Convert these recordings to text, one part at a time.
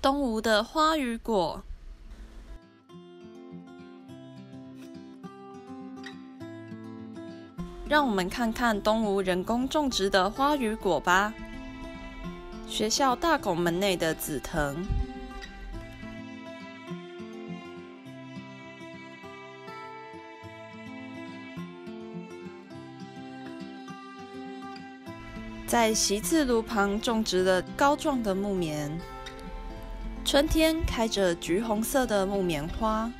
东吴的花与果。让我们看看东吴人工种植的花与果吧。学校大拱门内的紫藤，在习字炉旁种植了高状的木棉。春天开着橘红色的木棉花。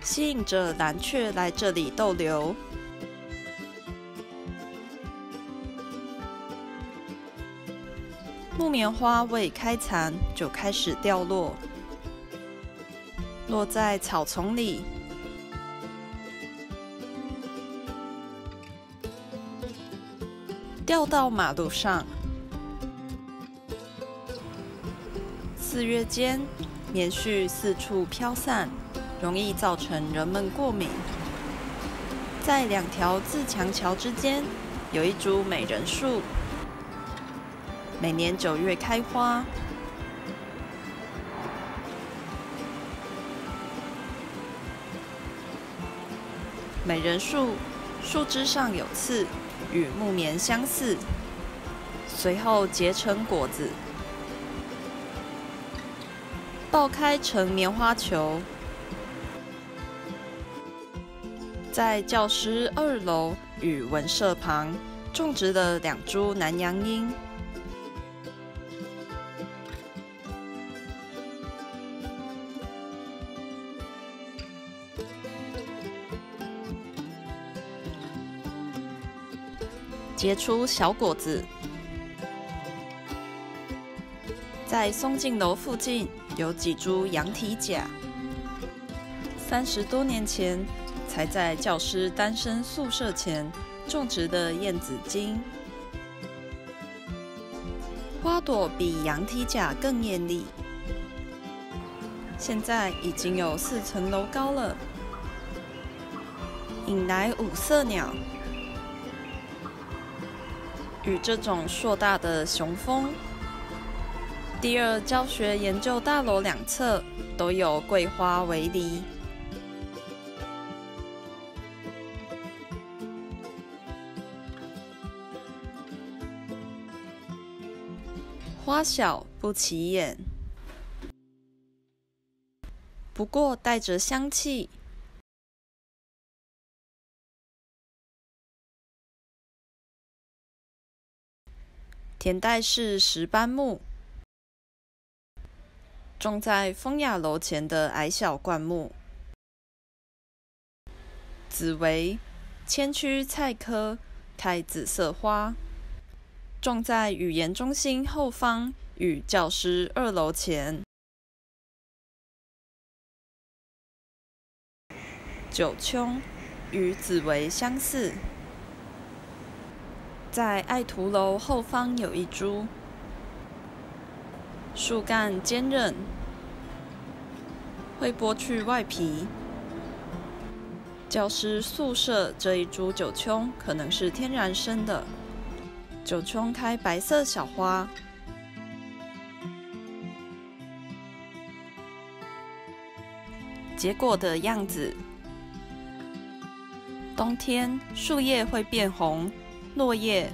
吸引着蓝雀来这里逗留。木棉花未开残就开始掉落，落在草丛里，掉到马路上。四月间，棉絮四处飘散。容易造成人们过敏。在两条自强桥之间，有一株美人树，每年九月开花。美人树树枝上有刺，与木棉相似，随后结成果子，爆开成棉花球。在教师二楼与文社旁种植了两株南洋樱，结出小果子。在松径楼附近有几株羊蹄甲，三十多年前。才在教师单身宿舍前种植的燕子金，花朵比羊蹄甲更艳丽。现在已经有四层楼高了，引来五色鸟。与这种硕大的雄蜂，第二教学研究大楼两侧都有桂花围篱。花小不起眼，不过带着香气。田代是石斑木，种在风雅楼前的矮小灌木。紫薇千屈菜科，开紫色花。种在语言中心后方与教师二楼前。九穹与紫薇相似，在爱徒楼后方有一株，树干坚韧，会剥去外皮。教师宿舍这一株九穹可能是天然生的。九穹开白色小花，结果的样子。冬天树叶会变红，落叶。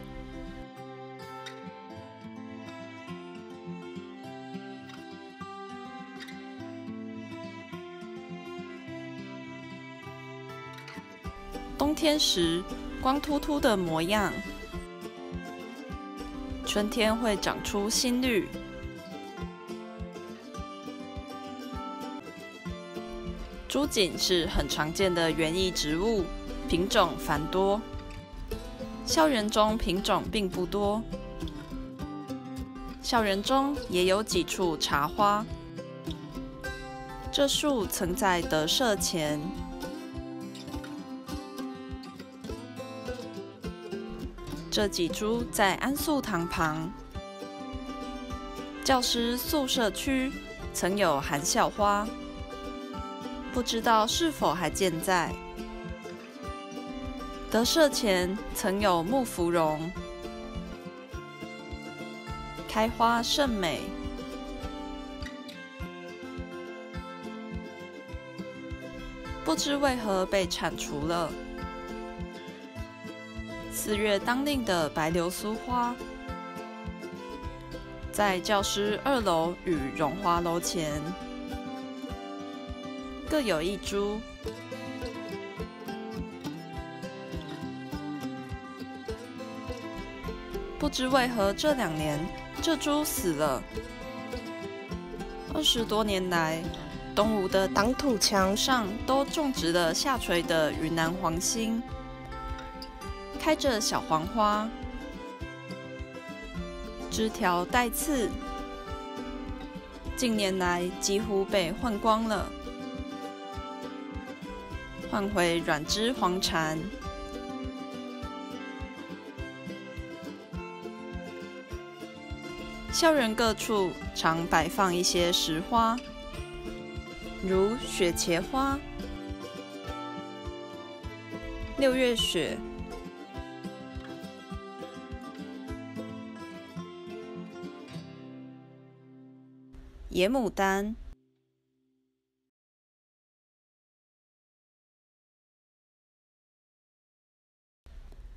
冬天时光秃秃的模样。春天会长出新绿。朱槿是很常见的园艺植物，品种繁多。校园中品种并不多，校园中也有几处茶花。这树曾在德社前。这几株在安素堂旁，教师宿舍区曾有含笑花，不知道是否还健在。德社前曾有木芙蓉，开花甚美。不知为何被铲除了。四月当令的白流苏花，在教师二楼与荣华楼前各有一株。不知为何这两年这株死了。二十多年来，东吴的挡土墙上都种植了下垂的云南黄心，开着小黄花，枝条带刺，近年来几乎被换光了，换回软枝黄蝉。校园各处常摆放一些石花，如雪茄花、六月雪、野牡丹、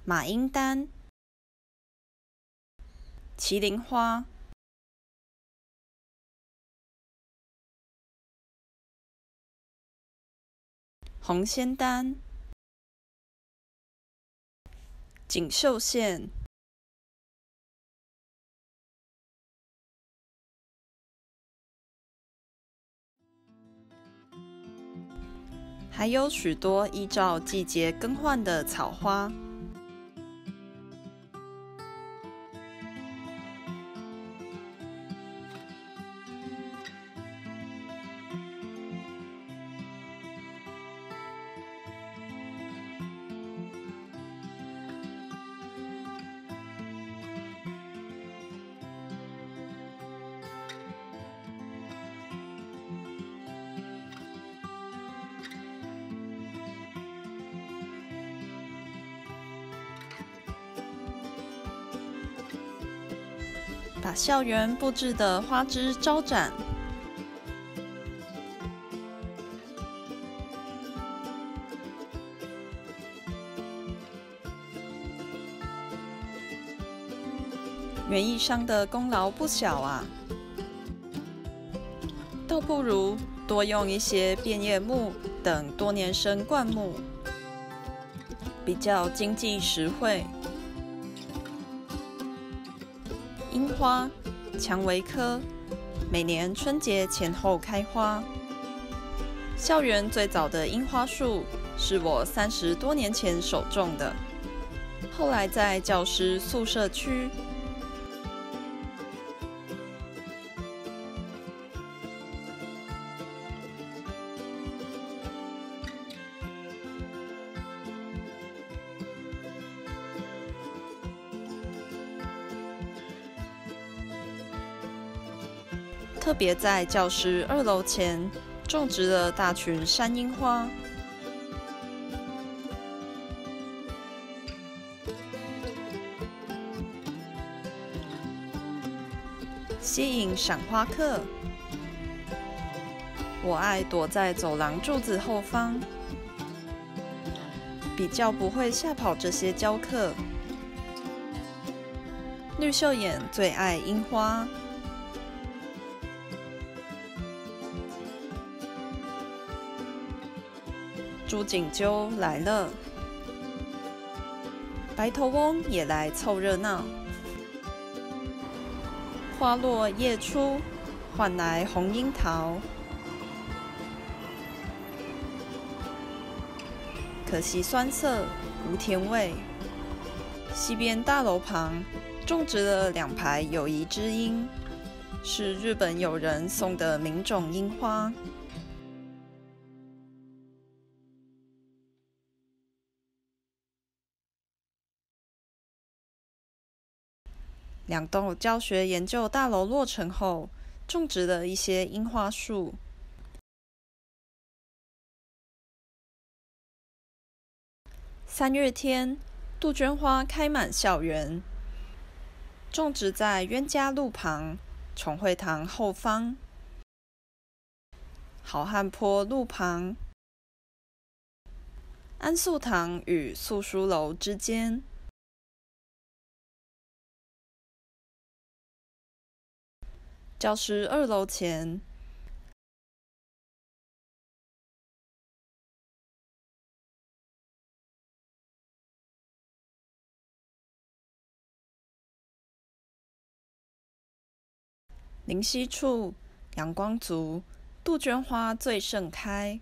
马缨丹、麒麟花。红仙丹、锦绣线，还有许多依照季节更换的草花。把校园布置的花枝招展，园艺商的功劳不小啊！倒不如多用一些变叶木等多年生灌木，比较经济实惠。花，蔷薇科，每年春节前后开花。校园最早的樱花树是我三十多年前手种的，后来在教师宿舍区。别在教室二楼前种植了大群山樱花，吸引赏花客。我爱躲在走廊柱子后方，比较不会吓跑这些教客。绿袖眼最爱樱花。朱锦鸠来了，白头翁也来凑热闹。花落叶出，换来红樱桃。可惜酸涩无甜味。西边大楼旁种植了两排友谊之樱，是日本友人送的名种樱花。两栋教学研究大楼落成后，种植了一些樱花树。三月天，杜鹃花开满校园，种植在冤家路旁、崇惠堂后方、好汉坡路旁、安素堂与素书楼之间。教室二楼前，林溪处阳光足，杜鹃花最盛开，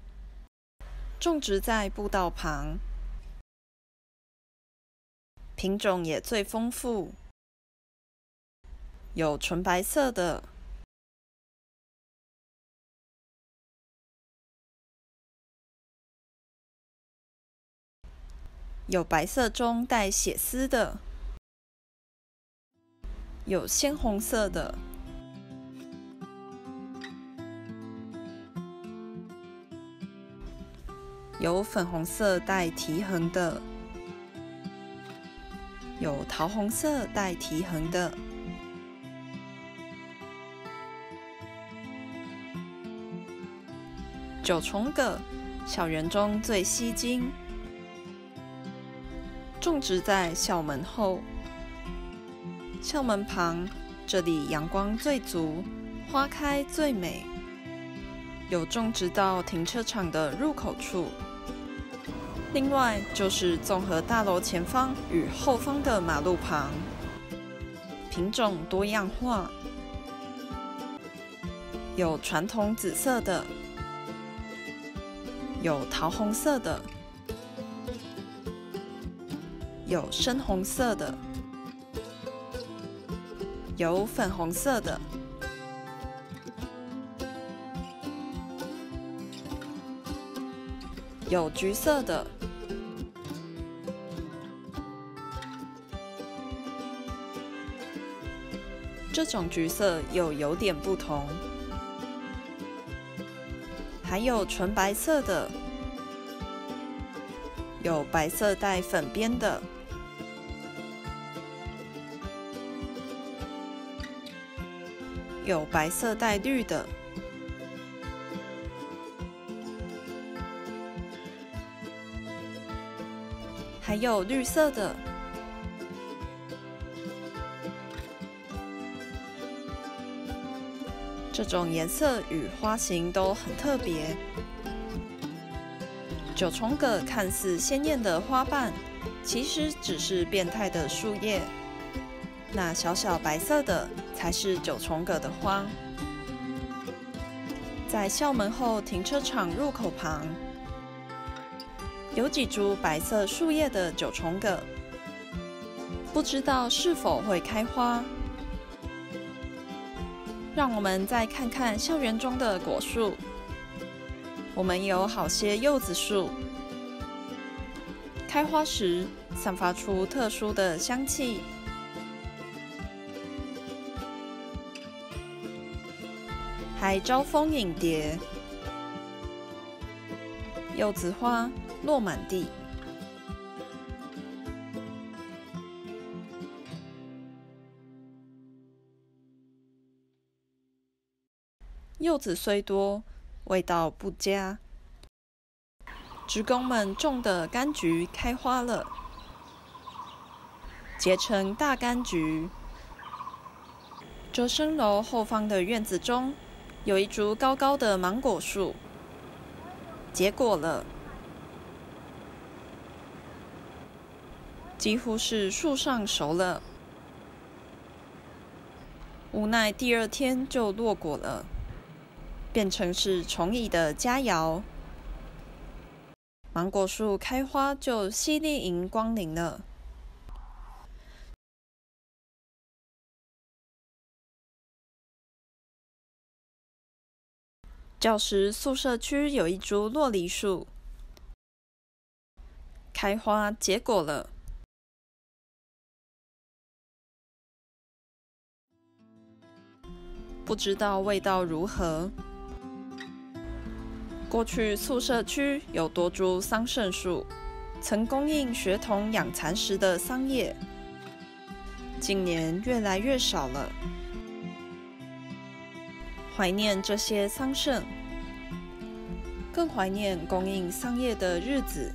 种植在步道旁，品种也最丰富，有纯白色的。有白色中带血丝的，有鲜红色的，有粉红色带提痕的，有桃红色带提痕的。九重葛，小园中最吸睛。种植在校门后、校门旁，这里阳光最足，花开最美。有种植到停车场的入口处，另外就是综合大楼前方与后方的马路旁，品种多样化，有传统紫色的，有桃红色的。有深红色的，有粉红色的，有橘色的。这种橘色又有点不同，还有纯白色的，有白色带粉边的。有白色带绿的，还有绿色的。这种颜色与花型都很特别。九重葛看似鲜艳的花瓣，其实只是变态的树叶。那小小白色的。才是九重葛的花，在校门后停车场入口旁，有几株白色树叶的九重葛，不知道是否会开花。让我们再看看校园中的果树，我们有好些柚子树，开花时散发出特殊的香气。还招蜂引蝶，柚子花落满地。柚子虽多，味道不佳。职工们种的柑橘开花了，结成大柑橘。折生楼后方的院子中。有一株高高的芒果树，结果了，几乎是树上熟了，无奈第二天就落果了，变成是虫蚁的佳肴。芒果树开花就犀利迎光临了。教师宿舍区有一株洛梨树，开花结果了，不知道味道如何。过去宿舍区有多株桑葚树，曾供应学童养蚕时的桑叶，近年越来越少了。怀念这些桑葚，更怀念供应桑叶的日子。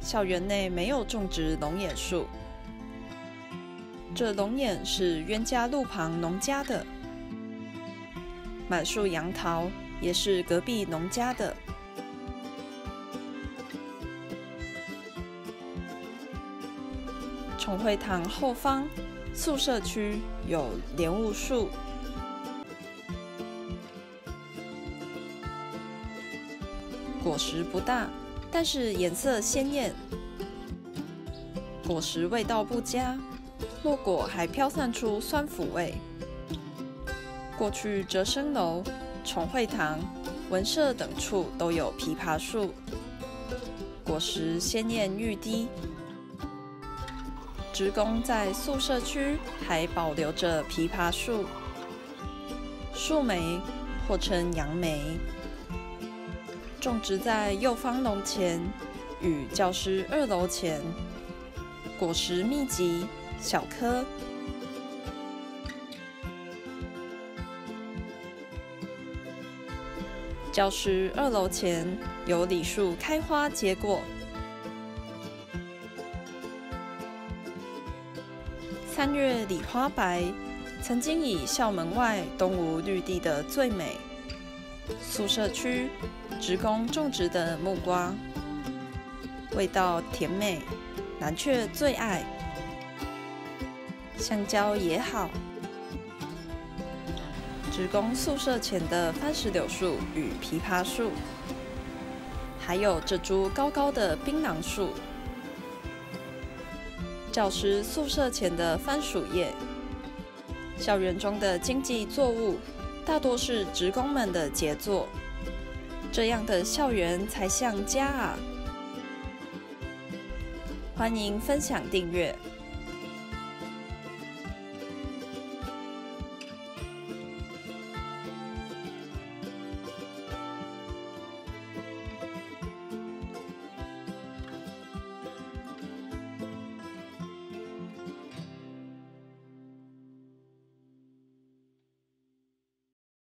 校园内没有种植龙眼树，这龙眼是冤家路旁农家的。满树杨桃也是隔壁农家的。崇惠堂后方宿舍区有莲雾树，实不大，但是颜色鲜艳，果实味道不佳，落果还飘散出酸腐味。过去哲生楼、崇惠堂、文社等处都有枇杷树，果实鲜艳欲滴。职工在宿舍区还保留着枇杷树、树梅或称杨梅，种植在右方楼前与教师二楼前，果实密集，小颗。教室二楼前有李树开花结果，三月李花白，曾经以校门外东吴绿地的最美。宿舍区职工种植的木瓜，味道甜美，南雀最爱。香蕉也好。职工宿舍前的番石榴树与枇杷树，还有这株高高的槟榔树。教师宿舍前的番薯叶，校园中的经济作物大多是职工们的杰作。这样的校园才像家啊！欢迎分享订阅。